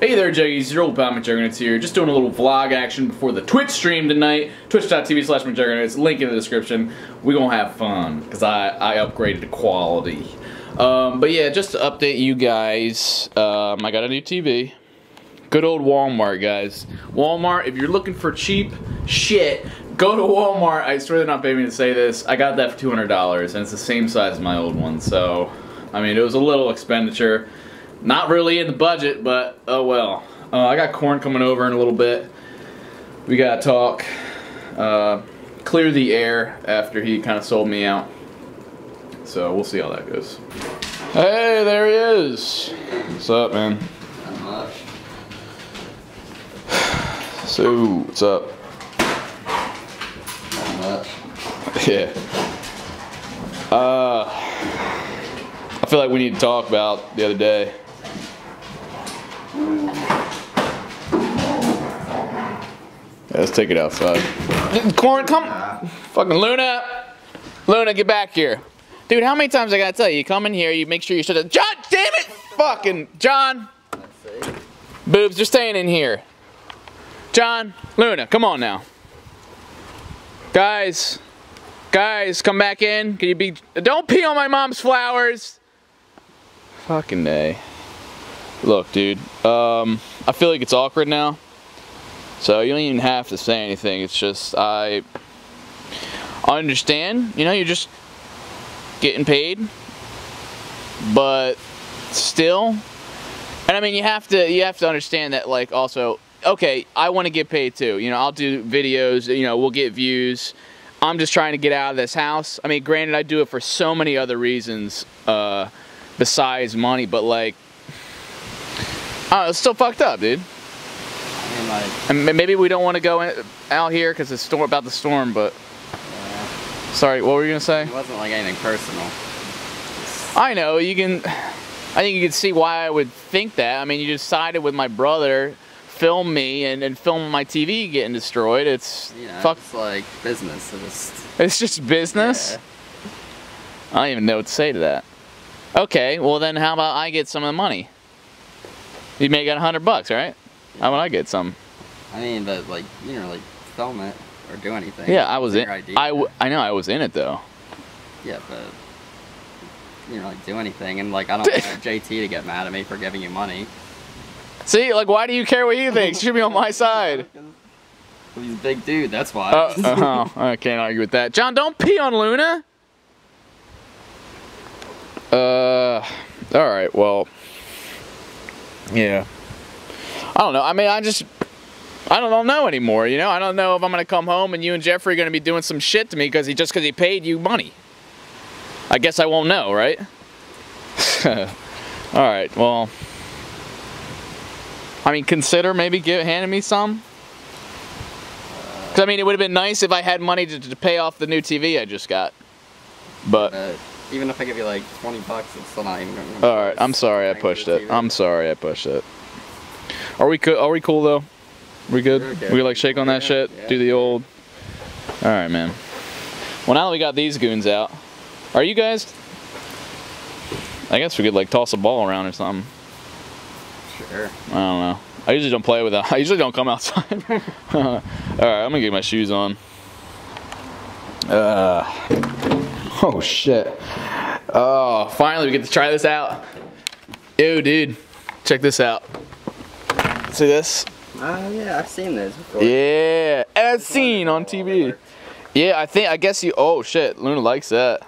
Hey there, Juggies, your old pal McJuggerNuggets here. Just doing a little vlog action before the Twitch stream tonight. Twitch.tv slash McJuggerNuggets, link in the description. we gonna have fun, because I, I upgraded the quality. Um, but yeah, just to update you guys, um, I got a new TV. Good old Walmart, guys. Walmart, if you're looking for cheap shit, go to Walmart. I swear they're not paying me to say this. I got that for $200, and it's the same size as my old one, so, I mean, it was a little expenditure. Not really in the budget, but oh well. Uh, I got corn coming over in a little bit. We gotta talk. Uh, clear the air after he kind of sold me out. So we'll see how that goes. Hey, there he is. What's up, man? Not much. So, what's up? Not much. Yeah. Uh, I feel like we need to talk about the other day. Let's take it outside. Corn, come. Fucking Luna. Luna, get back here. Dude, how many times I gotta tell you? You come in here, you make sure you shut it. John, damn it! Fucking John. Boobs, you're staying in here. John, Luna, come on now. Guys, guys, come back in. Can you be? Don't pee on my mom's flowers. Fucking day. Look, dude. Um, I feel like it's awkward now. So you don't even have to say anything. It's just I understand. You know, you're just getting paid, but still. And I mean, you have to you have to understand that like also okay, I want to get paid too. You know, I'll do videos, you know, we'll get views. I'm just trying to get out of this house. I mean, granted I do it for so many other reasons uh besides money, but like I know, it's still fucked up, dude. I mean, like, And maybe we don't want to go in, out here because it's storm about the storm, but yeah, sorry, what were you gonna say? it wasn't like anything personal. I know you can. I think you can see why I would think that. I mean, you just sided with my brother, film me, and, and film my TV getting destroyed. It's You know, fuck. it's like business. It just, It's just business. yeah. I don't even know what to say to that. Okay, well then, how about I get some of the money? You may get a hundred bucks, right? How about I get some? I mean, but like, you know, like film it or do anything. Yeah, I was in. idea. I, w- I know I was in it though. Yeah, but you know, like do anything, and like I don't want JT to get mad at me for giving you money. See, like, why do you care what he thinks? You should be on my side. He's a big dude. That's why. Uh, oh, I can't argue with that. John, don't pee on Luna. Uh, all right. Well, yeah. I don't know. I mean, I just, I don't, don't know anymore. You know, I don't know if I'm gonna come home and you and Jeffrey are gonna be doing some shit to me because he just because he paid you money. I guess I won't know, right? all right. Well, I mean, consider maybe give handing me some. Cause I mean, it would have been nice if I had money to, to pay off the new TV I just got. But But even if I give you like 20 bucks, it's still not even gonna. all right, I'm sorry I pushed it. I'm sorry I pushed it. Are we co- Are we cool though? We good? Okay. We like shake on that Yeah, shit. yeah. Do the old. All right, man. Well, now that we got these goons out, are you guys? I guess we could like toss a ball around or something. Sure. I don't know. I usually don't play with. I usually don't come outside. All right, I'm gonna get my shoes on. Uh, oh shit. Oh, finally we get to try this out. Ew, dude, check this out. See this? Oh yeah, I've seen this before. Yeah, as seen on TV. Yeah, I think. I guess you. Oh shit, Luna likes that.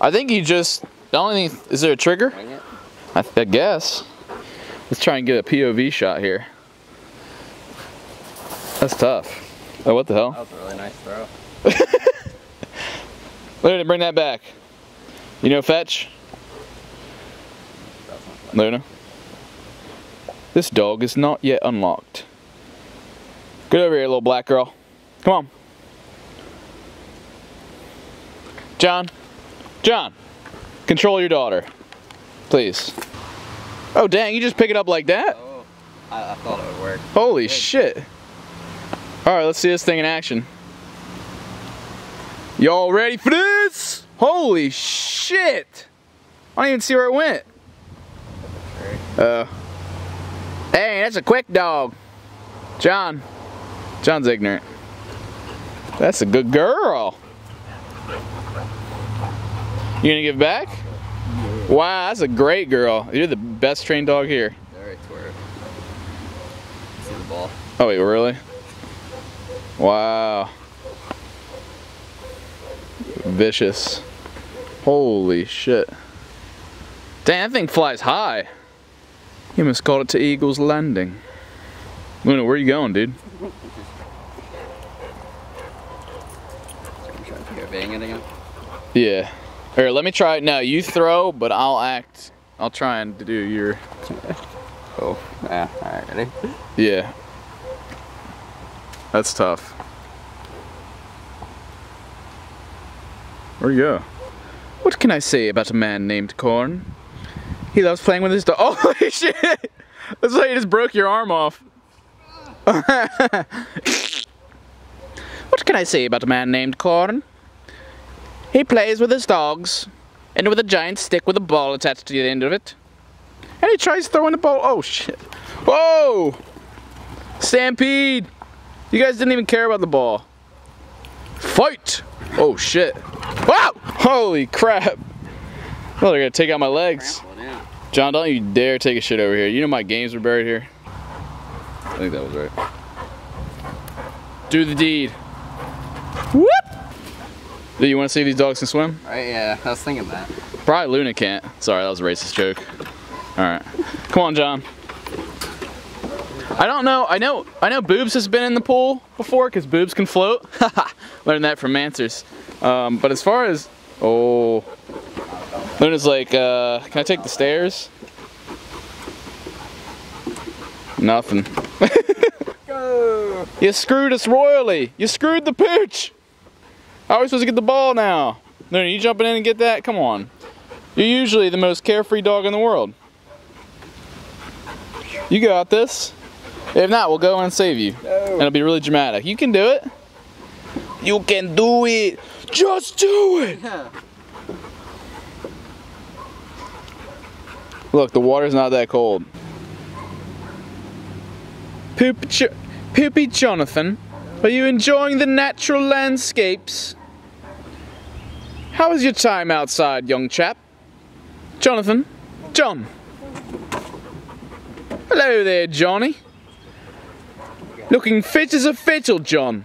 I think you just. The only thing is there a trigger? I, I guess. Let's try and get a POV shot here. That's tough. Oh, what the hell? That was a really nice throw. Luna, bring that back. You know fetch? That's not bad. Luna? This dog is not yet unlocked. Get over here, little black girl. Come on. John. John. Control your daughter. Please. Oh, dang, you just pick it up like that? Oh, I, I thought it would work. Holy shit. Alright, let's see this thing in action. Y'all ready for this? Holy shit! I don't even see where it went. Uh. Hey, that's a quick dog. John. John's ignorant. That's a good girl. You gonna give back? Wow, that's a great girl. You're the best trained dog here. Alright, twerp. See the ball. Oh wait, really? Wow. Vicious. Holy shit. Damn, that thing flies high. You must call it to Eagle's Landing. Luna, where you going, dude? I'm trying to figure bang it again. Yeah. Here, let me try it. No, you throw, but I'll act. I'll try and do your. Oh, yeah. Alright, ready? Yeah. That's tough. Where'd you go? What can I say about a man named Corn? He loves playing with his dog. Oh, holy shit! That's like you just broke your arm off. what can I say about a man named Corn? He plays with his dogs and with a giant stick with a ball attached to the end of it. And he tries throwing the ball. Oh shit. Whoa! Stampede! You guys didn't even care about the ball. Fight! Oh shit. Wow! Holy crap. Well, they're gonna take out my legs. John, don't you dare take a shit over here. You know my games were buried here. I think that was right. Do the deed. Do you want to see if these dogs can swim? Right, yeah. I was thinking that. Probably Luna can't. Sorry, that was a racist joke. All right, come on, John. I don't know. I know. I know. Boobs has been in the pool before because boobs can float. Learned that from Mansers. Um, but as far as oh, Luna's like, uh, can I take the stairs? Nothing. Go! You screwed us royally. You screwed the pooch. How are we supposed to get the ball now? Luna, you jumping in and get that? Come on. You're usually the most carefree dog in the world. You got this. If not, we'll go and save you. And it'll be really dramatic. You can do it. You can do it. Just do it. Yeah. Look, the water's not that cold. Poopy, Poopy Jonathan, are you enjoying the natural landscapes? How was your time outside, young chap? Jonathan? John? Hello there, Johnny. Looking fit as a fiddle, John.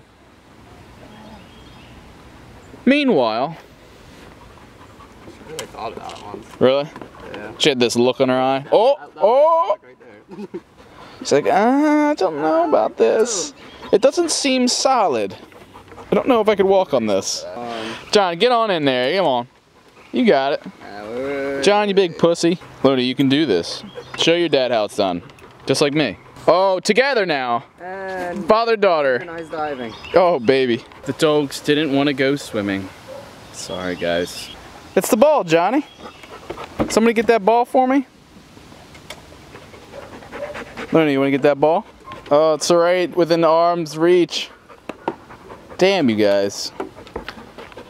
Meanwhile, really thought about it once. really? Yeah. She had this look on her eye. Oh, oh! She's like, ah, I don't know about this. It doesn't seem solid. I don't know if I could walk on this. John, get on in there. Come on. You got it. John, you big pussy. Luna, you can do this. Show your dad how it's done. Just like me. Oh, together now. And Father daughter. synchronized diving. Oh, baby. The dogs didn't want to go swimming. Sorry, guys. It's the ball, Johnny. Somebody get that ball for me? Luna, you want to get that ball? Oh, it's right within arm's reach. Damn, you guys.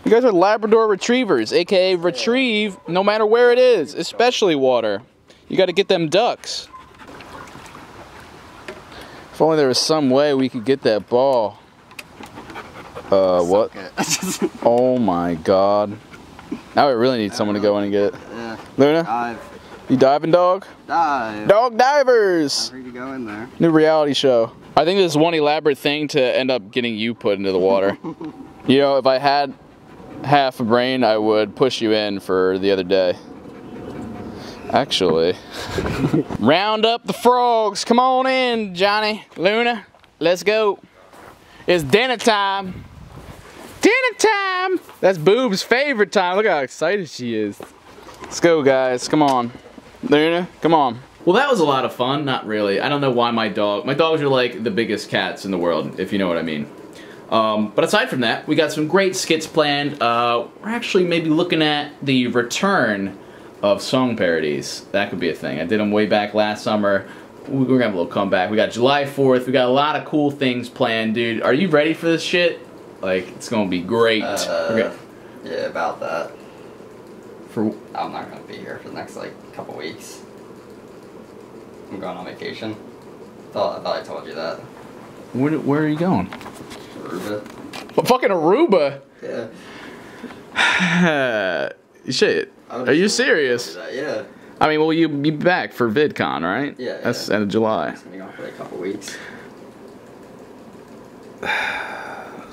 You guys are Labrador retrievers, aka retrieve no matter where it is, especially water. You got to get them ducks. If only there was some way we could get that ball. Uh, what? Oh my god. Now we really need someone to go in and get it. yeah. Luna, Dive. You diving dog? Dive. Dog divers! Free to go in there. New reality show. I think this is one elaborate thing to end up getting you put into the water. you know, if I had half a brain, I would push you in for the other day. Actually. Round up the frogs. Come on in, Johnny. Luna, let's go. It's dinner time. Dinner time! That's Boob's favorite time. Look how excited she is. Let's go, guys. Come on. Luna, come on. Well, that was a lot of fun. Not really. I don't know why my dog. My dogs are like the biggest cats in the world, if you know what I mean. Um, but aside from that, we got some great skits planned. Uh, we're actually maybe looking at the return of song parodies. That could be a thing. I did them way back last summer. We're gonna have a little comeback. We got July 4th. We got a lot of cool things planned, dude. Are you ready for this shit? Like, it's gonna be great. Uh, We're yeah, about that. For I'm not gonna be here for the next like couple weeks. I'm going on vacation. thought I thought I told you that. Where, where are you going? Aruba. Well, fucking Aruba. Yeah. Shit. Are you serious? that, Yeah. I mean, well, you be back for VidCon, right? Yeah, That's yeah. end of July. It's gonna be gone for like a couple weeks.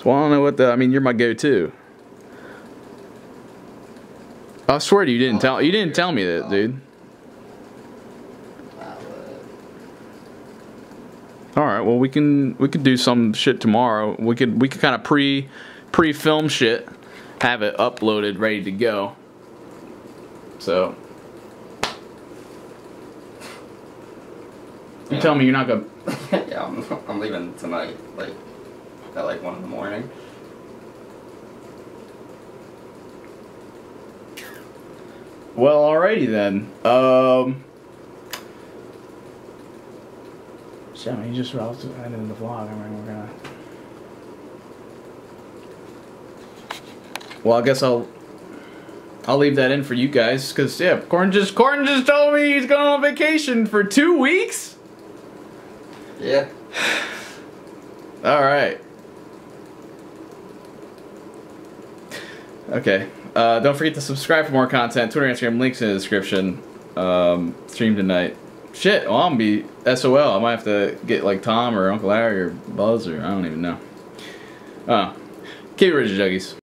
Well, I don't know what the. I mean, you're my go-to. I swear to you, didn't tell. You didn't tell me that, dude. All right. Well, we can we could do some shit tomorrow. We could we could kind of pre pre film shit, have it uploaded, ready to go. So. You tell me you're not gonna. yeah, I'm, I'm leaving tonight, like at like one in the morning. Well, alrighty then. Um. So, I mean, you just about to end in the vlog. I mean, we're gonna. Well, I guess I'll. I'll leave that in for you guys, cause yeah, Corn just Corn just told me he's going on vacation for two weeks. Yeah. All right. Okay. Uh, don't forget to subscribe for more content. Twitter, Instagram, links in the description. Um, stream tonight. Shit, well, I'm be SOL. I might have to get like Tom or Uncle Larry or Buzz or I don't even know. Oh. Keep it RiDGiD, Juggies.